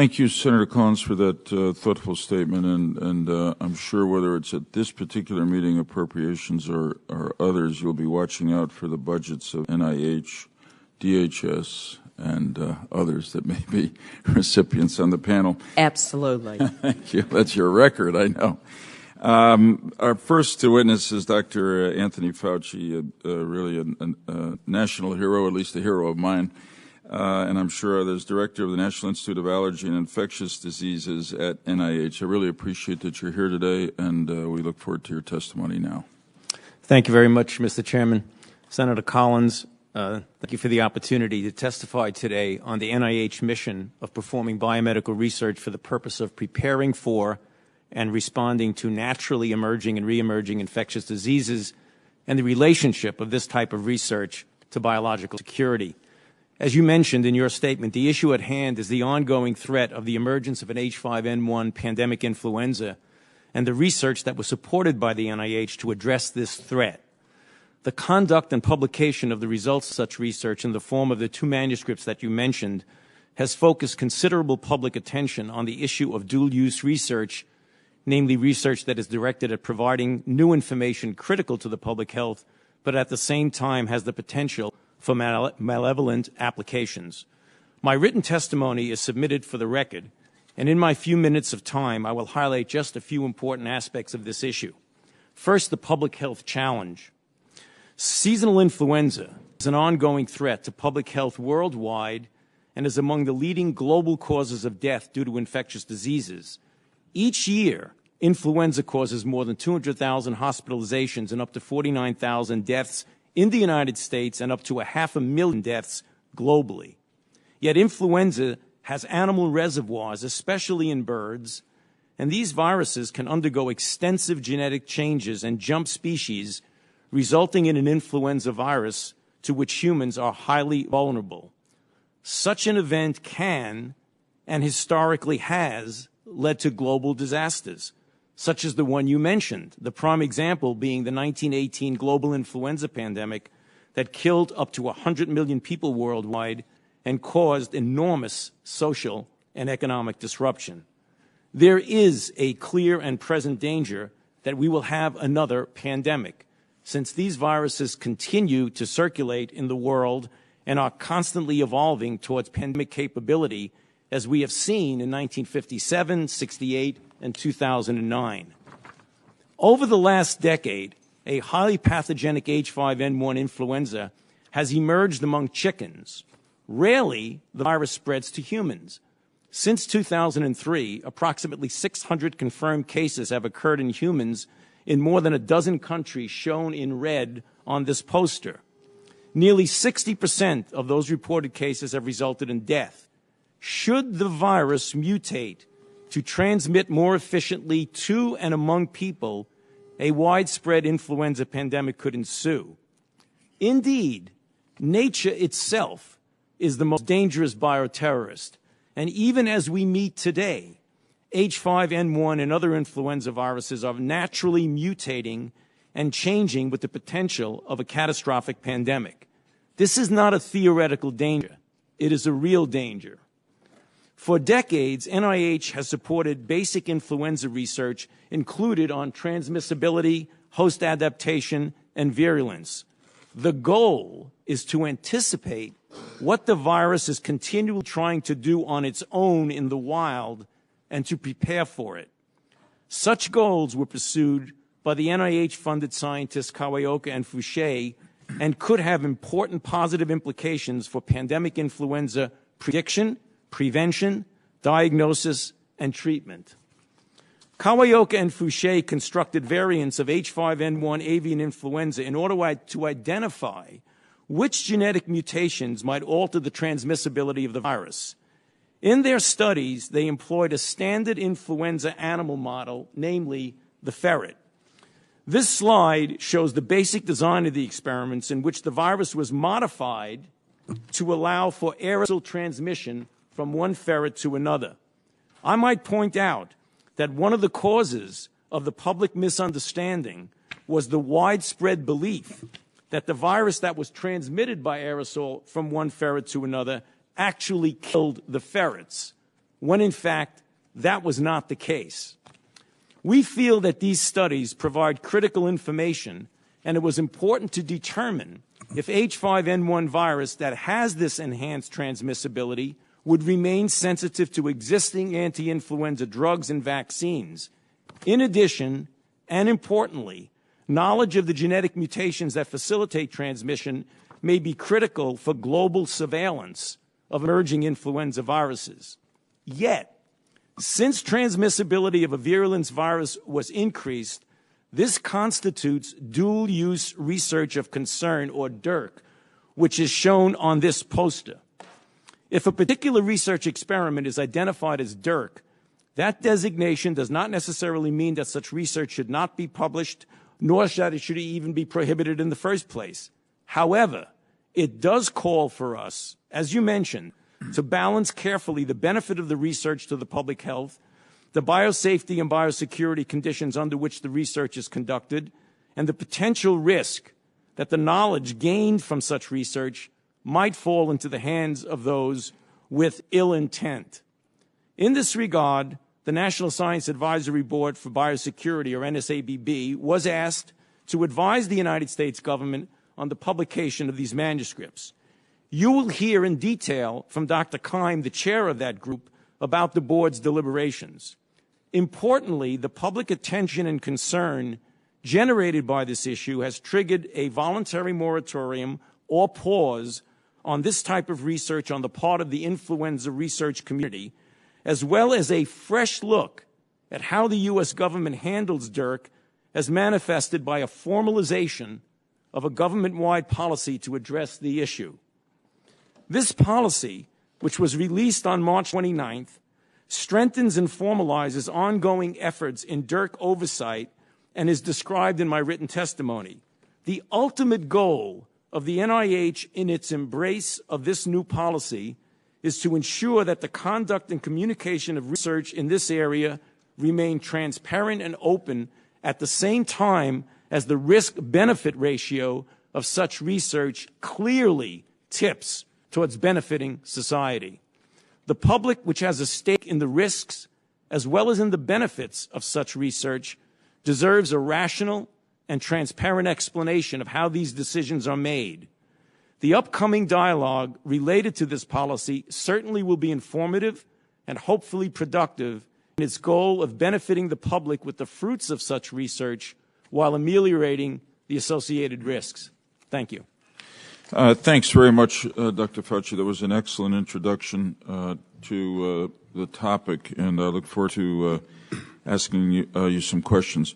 Thank you, Senator Collins, for that uh, thoughtful statement. And, and uh, I'm sure whether it's at this particular meeting, appropriations, or, or others, you'll be watching out for the budgets of NIH, DHS, and uh, others that may be recipients on the panel. Absolutely. Thank you. That's your record, I know. Um, our first witness is Dr. Anthony Fauci, uh, really a, a, a, national hero, at least a hero of mine, uh, and I'm sure others, director of the National Institute of Allergy and Infectious Diseases at NIH. I really appreciate that you're here today, and uh, we look forward to your testimony now. Thank you very much, Mr. Chairman. Senator Collins, uh, thank you for the opportunity to testify today on the NIH mission of performing biomedical research for the purpose of preparing for and responding to naturally emerging and reemerging infectious diseases and the relationship of this type of research to biological security. As you mentioned in your statement, the issue at hand is the ongoing threat of the emergence of an H5N1 pandemic influenza and the research that was supported by the NIH to address this threat. The conduct and publication of the results of such research in the form of the two manuscripts that you mentioned has focused considerable public attention on the issue of dual use research namely research that is directed at providing new information critical to the public health, but at the same time has the potential for male malevolent applications. My written testimony is submitted for the record, and in my few minutes of time, I will highlight just a few important aspects of this issue. First, the public health challenge. Seasonal influenza is an ongoing threat to public health worldwide and is among the leading global causes of death due to infectious diseases. Each year, influenza causes more than 200,000 hospitalizations and up to 49,000 deaths in the United States and up to a half a million deaths globally. Yet influenza has animal reservoirs, especially in birds, and these viruses can undergo extensive genetic changes and jump species, resulting in an influenza virus to which humans are highly vulnerable. Such an event can, and historically has, led to global disasters, such as the one you mentioned, the prime example being the 1918 global influenza pandemic that killed up to 100 million people worldwide and caused enormous social and economic disruption. There is a clear and present danger that we will have another pandemic, since these viruses continue to circulate in the world and are constantly evolving towards pandemic capability as we have seen in 1957, 68, and 2009. Over the last decade, a highly pathogenic H5N1 influenza has emerged among chickens. Rarely, the virus spreads to humans. Since 2003, approximately 600 confirmed cases have occurred in humans in more than a dozen countries shown in red on this poster. Nearly 60% of those reported cases have resulted in death should the virus mutate to transmit more efficiently to and among people, a widespread influenza pandemic could ensue. Indeed, nature itself is the most dangerous bioterrorist. And even as we meet today, H5N1 and other influenza viruses are naturally mutating and changing with the potential of a catastrophic pandemic. This is not a theoretical danger. It is a real danger. For decades, NIH has supported basic influenza research included on transmissibility, host adaptation, and virulence. The goal is to anticipate what the virus is continually trying to do on its own in the wild and to prepare for it. Such goals were pursued by the NIH-funded scientists Kawaoka and Fouchier and could have important positive implications for pandemic influenza prediction prevention, diagnosis, and treatment. Kawaoka and Fouchier constructed variants of H5N1 avian influenza in order to identify which genetic mutations might alter the transmissibility of the virus. In their studies, they employed a standard influenza animal model, namely the ferret. This slide shows the basic design of the experiments in which the virus was modified to allow for aerosol transmission from one ferret to another. I might point out that one of the causes of the public misunderstanding was the widespread belief that the virus that was transmitted by aerosol from one ferret to another actually killed the ferrets. when in fact that was not the case. We feel that these studies provide critical information, and it was important to determine if H5N1 virus that has this enhanced transmissibility would remain sensitive to existing anti-influenza drugs and vaccines. In addition, and importantly, knowledge of the genetic mutations that facilitate transmission may be critical for global surveillance of emerging influenza viruses. Yet, since transmissibility of a virulence virus was increased, this constitutes dual use research of concern, or DURC, which is shown on this poster. If a particular research experiment is identified as DURC, that designation does not necessarily mean that such research should not be published, nor that it should even be prohibited in the first place. However, it does call for us, as you mentioned, to balance carefully the benefit of the research to the public health, the biosafety and biosecurity conditions under which the research is conducted, and the potential risk that the knowledge gained from such research might fall into the hands of those with ill intent. In this regard, the National Science Advisory Board for Biosecurity, or NSABB, was asked to advise the United States government on the publication of these manuscripts. You will hear in detail from Dr. Keim, the chair of that group, about the board's deliberations. Importantly, the public attention and concern generated by this issue has triggered a voluntary moratorium or pause on this type of research on the part of the influenza research community, as well as a fresh look at how the U.S. government handles DURC as manifested by a formalization of a government-wide policy to address the issue. This policy, which was released on March 29th, strengthens and formalizes ongoing efforts in DURC oversight and is described in my written testimony. The ultimate goal of the NIH in its embrace of this new policy is to ensure that the conduct and communication of research in this area remain transparent and open at the same time as the risk benefit ratio of such research clearly tips towards benefiting society. The public, which has a stake in the risks as well as in the benefits of such research, deserves a rational and transparent explanation of how these decisions are made. The upcoming dialogue related to this policy certainly will be informative and hopefully productive in its goal of benefiting the public with the fruits of such research while ameliorating the associated risks. Thank you. Uh, thanks very much, uh, Dr. Fauci. That was an excellent introduction uh, to uh, the topic, and I look forward to uh, asking you, uh, you, some questions.